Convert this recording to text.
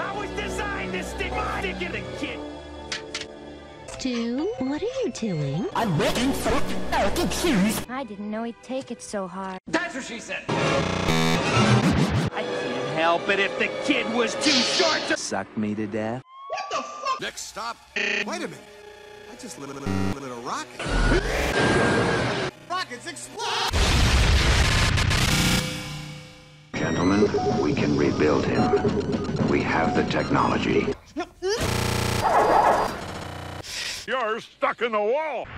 I was designed to stick my dick in a kid. Stu, what are you doing? I'm making for American cheese. I didn't know he'd take it so hard. That's what she said. I can't help it if the kid was too short to suck me to death. What the fuck? Next stop. Wait a minute. I just lit a, little rocket. Rockets explode! Gentlemen, we can rebuild him. We have the technology. You're stuck in the wall.